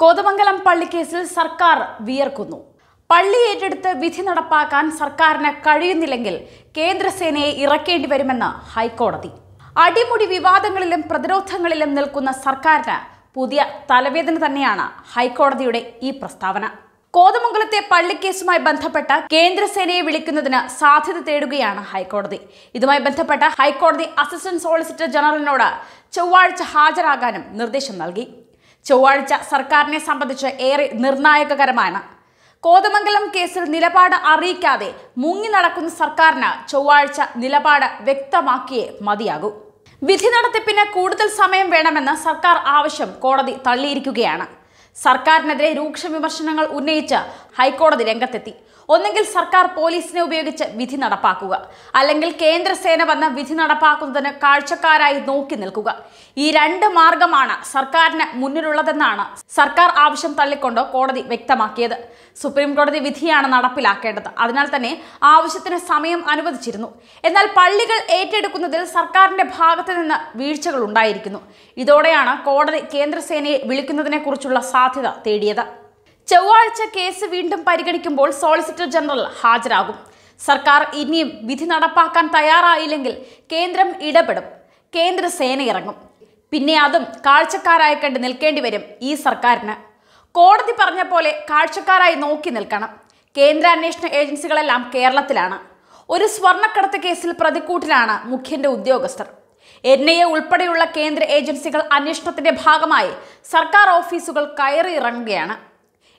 കോതമംഗലം പള്ളിക്കേസിൽ സർക്കാർ വിയർക്കുന്നു. പള്ളി ഏറ്റെടുത്ത് വിധി നടപ്പാക്കാൻ സർക്കാരിന് കഴിയുന്നില്ലെങ്കിൽ കേന്ദ്രസേനയെ ഇറക്കേണ്ടി വരുമെന്ന് ഹൈക്കോടതി. അടിമുടി വിവാദങ്ങളിലും പ്രതിരോധങ്ങളിലും നിൽക്കുന്ന സർക്കാരിന് പുതിയ തലവേദന തന്നെയാണ് ഹൈക്കോടതിയുടെ ഈ പ്രസ്താവന. കോതമംഗലത്തെ പള്ളിക്കേസുമായി ബന്ധപ്പെട്ട കേന്ദ്രസേനയെ വിളിക്കുന്നതിന് സാധ്യത തേടുകയാണ് ഹൈക്കോടതി. ഇതുമായി ബന്ധപ്പെട്ട ഹൈക്കോടതി അസിസ്റ്റന്റ് സോളിസിറ്റർ ജനറലിനോട് ചൊവ്വാഴ്ച ഹാജരാകാനും നിർദ്ദേശം നൽകി. ചൊവ്വാഴ്ച സർക്കാരിനെ സംബന്ധിച്ച് ഏറെ നിർണായകകരമാണ്. കോതമംഗലം കേസിൽ നിലപാട് അറിയിക്കാതെ മുങ്ങി നടക്കുന്ന സർക്കാരിന് ചൊവ്വാഴ്ച നിലപാട് വ്യക്തമാക്കിയേ മതിയാകൂ. വിധി നടത്തിപ്പിന് കൂടുതൽ സമയം വേണമെന്ന് സർക്കാർ ആവശ്യം കോടതി തള്ളിയിരിക്കുകയാണ്. സർക്കാരിനെതിരെ രൂക്ഷ വിമർശനങ്ങൾ ഉന്നയിച്ച് ഹൈക്കോടതി രംഗത്തെത്തി. ഒന്നെങ്കിൽ സർക്കാർ പോലീസിനെ ഉപയോഗിച്ച് വിധി നടപ്പാക്കുക. അല്ലെങ്കിൽ കേന്ദ്രസേന വന്ന് വിധി നടപ്പാക്കുന്നതിന് കാഴ്ചക്കാരായി നോക്കി നിൽക്കുക. ഈ രണ്ട് മാർഗമാണ് സർക്കാരിന് മുന്നിലുള്ളതെന്നാണ് സർക്കാർ ആവശ്യം തള്ളിക്കൊണ്ട് കോടതി വ്യക്തമാക്കിയത്. സുപ്രീം കോടതി വിധിയാണ് നടപ്പിലാക്കേണ്ടത്. അതിനാൽ തന്നെ ആവശ്യത്തിന് സമയം അനുവദിച്ചിരുന്നു. എന്നാൽ പള്ളികൾ ഏറ്റെടുക്കുന്നതിൽ സർക്കാരിന്റെ ഭാഗത്ത് നിന്ന് വീഴ്ചകൾ ഉണ്ടായിരിക്കുന്നു. ഇതോടെയാണ് കോടതി കേന്ദ്രസേനയെ വിളിക്കുന്നതിനെക്കുറിച്ചുള്ള സാധ്യത തേടിയത്. ചൊവ്വാഴ്ച കേസ് വീണ്ടും പരിഗണിക്കുമ്പോൾ സോളിസിറ്റർ ജനറൽ ഹാജരാകും. സർക്കാർ ഇനിയും വിധി നടപ്പാക്കാൻ തയ്യാറായില്ലെങ്കിൽ കേന്ദ്രം ഇടപെടും. കേന്ദ്ര സേന ഇറങ്ങും. പിന്നെ അതും കാഴ്ചക്കാരായി കണ്ട് നിൽക്കേണ്ടി വരും ഈ സർക്കാരിന്. കോടതി പറഞ്ഞ പോലെ കാഴ്ചക്കാരായി നോക്കി നിൽക്കണം. കേന്ദ്ര അന്വേഷണ ഏജൻസികളെല്ലാം കേരളത്തിലാണ്. ഒരു സ്വർണക്കടത്ത് കേസിൽ പ്രതിക്കൂട്ടിലാണ് മുഖ്യന്റെ ഉദ്യോഗസ്ഥർ. എൻ ഐ എ ഉൾപ്പെടെയുള്ള കേന്ദ്ര ഏജൻസികൾ അന്വേഷണത്തിന്റെ ഭാഗമായി സർക്കാർ ഓഫീസുകൾ കയറി ഇറങ്ങുകയാണ്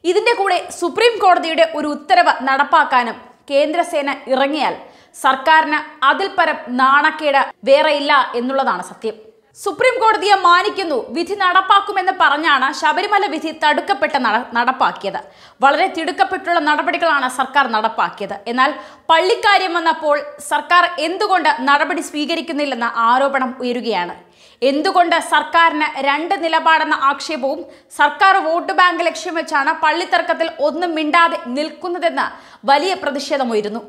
ഇതിന്റെ കൂടെ സുപ്രീം കോടതിയുടെ ഒരു ഉത്തരവ് നടപ്പാക്കാനും കേന്ദ്രസേന ഇറങ്ങിയാൽ സർക്കാരിന് അതിൽ പരം നാണക്കേട് വേറെയില്ല എന്നുള്ളതാണ് സത്യം. സുപ്രീം കോടതിയെ മാനിക്കുന്നു വിധി നടപ്പാക്കുമെന്ന് പറഞ്ഞാണ് ശബരിമല വിധി തടുക്കപ്പെട്ട് നട നടപ്പാക്കിയത്. വളരെ തിടുക്കപ്പെട്ടുള്ള നടപടികളാണ് സർക്കാർ നടപ്പാക്കിയത്. എന്നാൽ പള്ളിക്കാര്യം വന്നപ്പോൾ സർക്കാർ എന്തുകൊണ്ട് നടപടി സ്വീകരിക്കുന്നില്ലെന്ന ആരോപണം ഉയരുകയാണ്. എന്തുകൊണ്ട് സർക്കാരിന് രണ്ട് നിലപാടെന്ന ആക്ഷേപവും സർക്കാർ വോട്ട് ബാങ്ക് ലക്ഷ്യം വെച്ചാണ് പള്ളിത്തർക്കത്തിൽ ഒന്നും മിണ്ടാതെ നിൽക്കുന്നതെന്ന് വലിയ പ്രതിഷേധമുയരുന്നു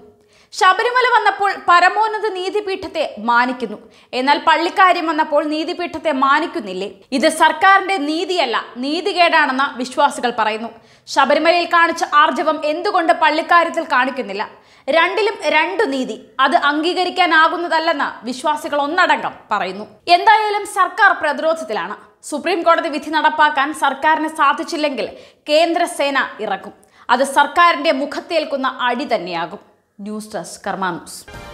ശബരിമല വന്നപ്പോൾ പരമോന്നത നീതിപീഠത്തെ മാനിക്കുന്നു. എന്നാൽ പള്ളിക്കാര്യം വന്നപ്പോൾ നീതിപീഠത്തെ മാനിക്കുന്നില്ലേ? ഇത് സർക്കാരിന്റെ നീതിയല്ല നീതികേടാണെന്ന് വിശ്വാസികൾ പറയുന്നു. ശബരിമലയിൽ കാണിച്ച ആർജവം എന്തുകൊണ്ട് പള്ളിക്കാര്യത്തിൽ കാണിക്കുന്നില്ല? രണ്ടിലും രണ്ടു നീതി അത് അംഗീകരിക്കാനാകുന്നതല്ലെന്ന് വിശ്വാസികൾ ഒന്നടങ്കം പറയുന്നു. എന്തായാലും സർക്കാർ പ്രതിരോധത്തിലാണ്. സുപ്രീം കോടതി വിധി നടപ്പാക്കാൻ സർക്കാരിന് സാധിച്ചില്ലെങ്കിൽ കേന്ദ്രസേന ഇറക്കും. അത് സർക്കാരിന്റെ മുഖത്തേൽക്കുന്ന അടി തന്നെയാകും. News desk Karma news